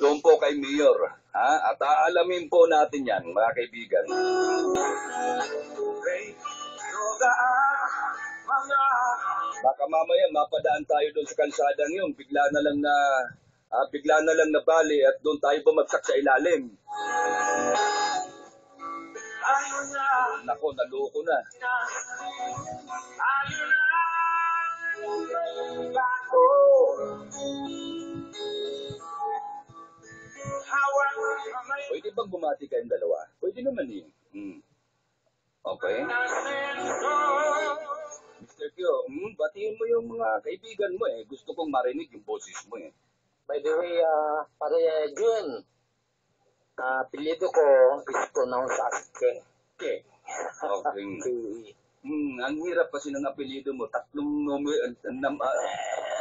Doon po kay Mayor. Ha? At aalamin po natin yan, mga kaibigan. Baka mamaya mapadaan tayo doon sa kalsadang yun. Bigla na lang na ah, bigla na lang nabali at doon tayo bumagsak sa ilalim. Nako, naloko na. Pwede bang bumati kayong dalawa? Pwede naman eh. Hmm. Okay. Mr. Kyo, hmm, batiin mo yung mga kaibigan mo eh. Gusto kong marinig yung boses mo eh. By the way, uh, pare Jun, uh, apelyido ko is pronounced as Ke. Ke. Okay. Ke. Hmm, ang hirap kasi ng apelyido mo. Tatlong numero, nam, ah,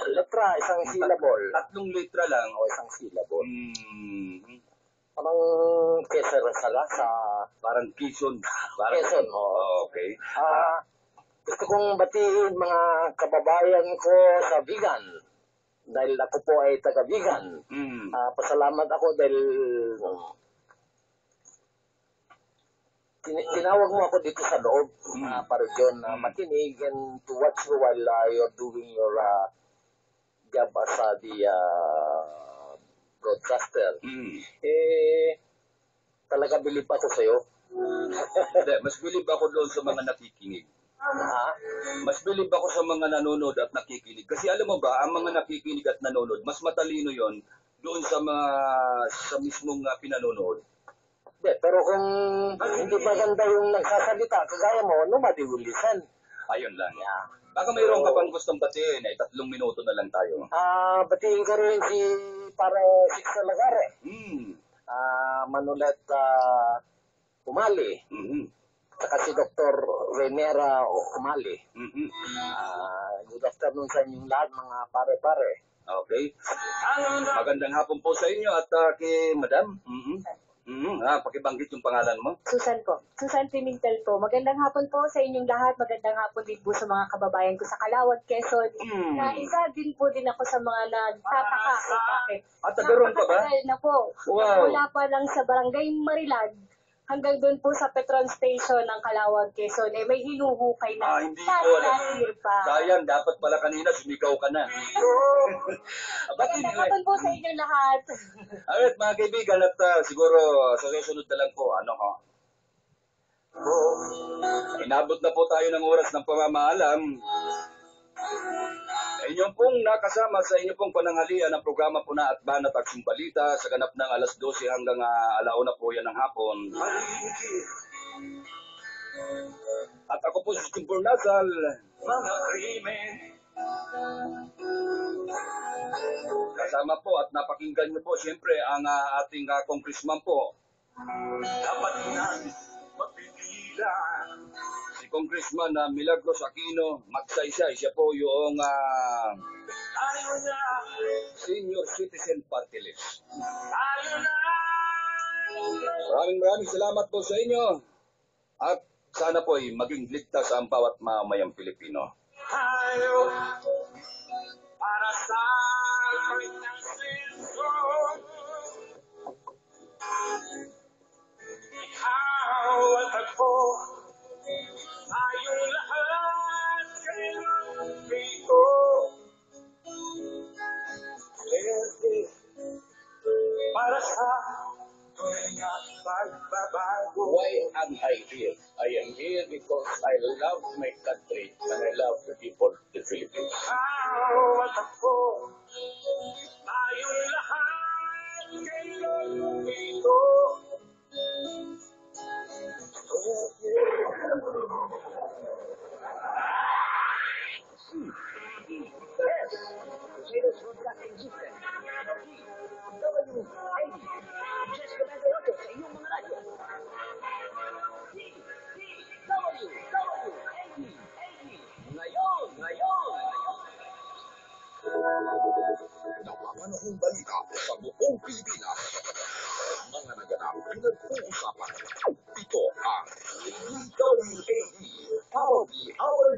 Letra, isang syllable. tatlong letra lang. O isang syllable. Hmm, Parang Quezon Sala sa parang Quezon. Parang, Quezon. Oh, okay. Ah, gusto kong batiin mga kababayan ko sa Bigan. Dahil ako po ay taga Bigan. Hmm. Ah, pasalamat ako dahil um, tin- tinawag mo ako dito sa loob, Mm. uh, para na Mm. makinig and to watch you while uh, you're doing your uh, job as uh, the uh, broadcaster. Hmm. Eh, talaga bilib ako sa'yo. Hindi, mas bilib ako doon sa mga nakikinig. ha? Mas bilib ako sa mga nanonood at nakikinig. Kasi alam mo ba, ang mga nakikinig at nanonood, mas matalino yon doon sa mga sa mismong uh, pinanonood. Hindi, pero kung hindi maganda yung nagsasalita, kagaya mo, nobody will listen. Ayun lang. Yeah. Baka mayroon ka pang gustong batiin, eh, tatlong minuto na lang tayo. Ah, batiin ko rin si para Sixto Lagare. Hmm. ah Manulet ah, Umali, Mhm. saka si Dr. Renera Umali. Mhm. Ah, good afternoon sa inyong lahat mga pare-pare. Okay. Magandang hapon po sa inyo at uh, kay Madam. Mhm. Mhm. Ah, pakibanggit yung pangalan mo. Susan po. Susan Pimentel po. Magandang hapon po sa inyong lahat. Magandang hapon din po sa mga kababayan ko sa Kalawag, Quezon. Mm. Na isa din po din ako sa mga nagtataka kay bakit. At tagaroon ka ba? Napakatagal na po. Wow. Mula pa lang sa barangay Marilag hanggang doon po sa Petron Station ng Kalawag, Quezon. Eh, may hinuhukay Ah, na. hindi last, ko alam. last year pa. Sayang, dapat pala kanina sumigaw ka na. Magandang hindi? hapon po sa inyong lahat. Alright, mga kaibigan, at uh, siguro sa susunod na lang po, ano ko, inabot na po tayo ng oras ng pamamaalam. Sa inyo pong nakasama sa inyo pong pananghalian ng programa po na at banat at Balita sa ganap ng alas 12 hanggang uh, alauna po yan ng hapon. At ako po si Timbor Nazal. Kasama po at napakinggan niyo po siyempre ang ah, ating uh, congressman po. Dapat Congressman na Milagros Aquino Magsaysay, siya po yung ah, Senior Citizen Party List. Maraming maraming salamat po sa inyo. At sana po ay maging ligtas ang bawat mamayang Pilipino. para I? I am here because I love my country and I love the people, the Philippines. wanahangaika pag-OPB na mga naganap na usapan Ito ang DWAE Power